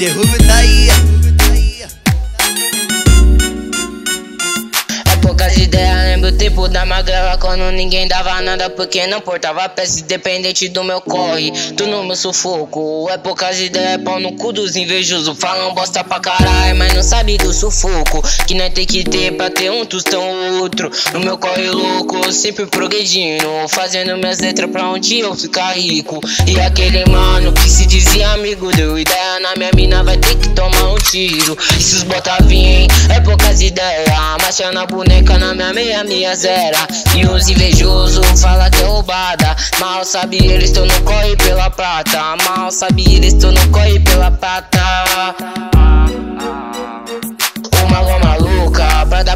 DJ Rubio Quando ninguém dava nada porque não portava peça Independente do meu corre, tu no meu sufoco É poucas ideias, é pau no cu dos invejosos. Falam bosta pra caralho, mas não sabe do sufoco. Que nós tem que ter pra ter um tostão ou outro. No meu corre louco, sempre progredindo. Fazendo minhas letras pra dia eu ficar rico. E aquele mano que se dizia amigo Deu ideia na minha mina, vai ter que tomar um tiro. E se os bota vir, é poucas ideias. Marcha na boneca na minha meia, meia zera. E os fala que é roubada. Mal sabe eles tão no corre pela prata. Mal sabe eles tão no corre pela prata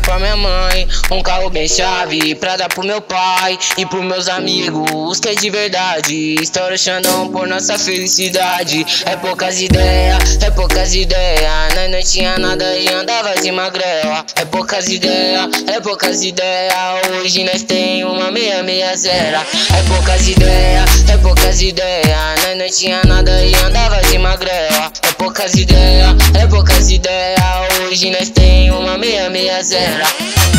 pra minha mãe. Um carro bem chave pra dar pro meu pai E pros meus amigos que é de verdade. Estoura o Xandão por nossa felicidade. É poucas ideias, é poucas ideias. Nós não tinha nada e andava de magrela. É poucas ideias, é poucas ideias. Hoje nós tem uma meia meia zero É poucas ideias, é poucas ideias. Nós não tinha nada e andava de magrela poucas ideias, é poucas ideias. Hoje nós tem uma meia meia zero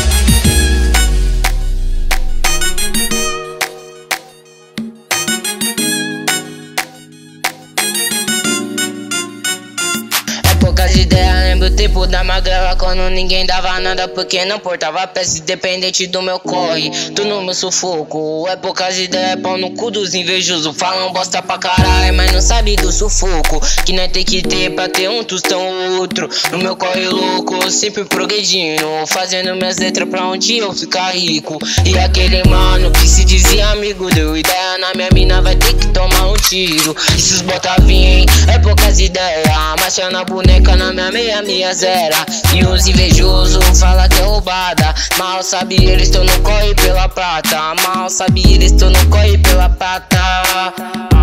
tempo da magrela Quando ninguém dava nada porque não portava peça Independente do meu corre, tu no meu sufoco. É poucas ideias, pau no cu dos invejosos Falam bosta pra caralho, mas não sabe do sufoco Que nós tem que ter pra ter um tostão ou outro. No meu corre louco, sempre progredindo Fazendo minhas letras pra dia eu ficar rico. E aquele mano que se dizia amigo Deu ideia na minha mina, vai ter que tomar um tiro. E se os bota vir, é poucas ideias. Marcha na boneca na minha meia, meia zera. E os invejosos fala que é roubada. Mal sabe eles tão no corre pela prata. Mal sabe eles tão no corre pela prata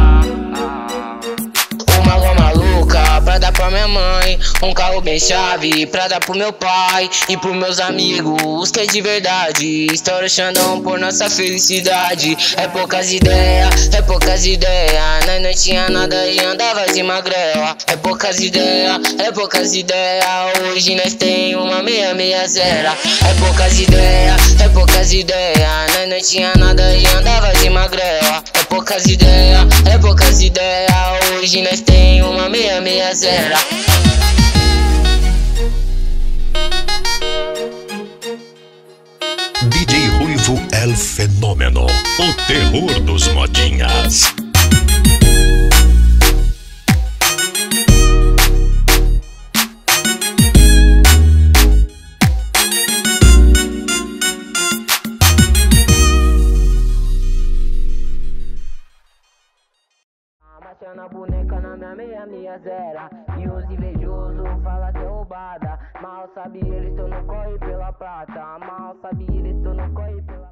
pra dar pra minha mãe Um carro bem chave pra dar pro meu pai E pros meus amigos. Que é de verdade Estoura o Xandão por nossa felicidade. É poucas ideias, é poucas ideias. Nós não tinha nada e andava de magrela. É poucas ideias, é poucas ideias. Hoje nós tem uma meia meia zero É poucas ideias, é poucas ideias. Nós não tinha nada e andava de magrela. É poucas ideias, é poucas ideias Hoje nós tem uma meia meia zero DJ Ruivo El Fenômeno, o terror dos modinhas. Na boneca na minha meia, meia zero E os invejosos fala que é roubada. Mal sabe eles tão no corre pela prata. Mal sabe eles tão no corre pela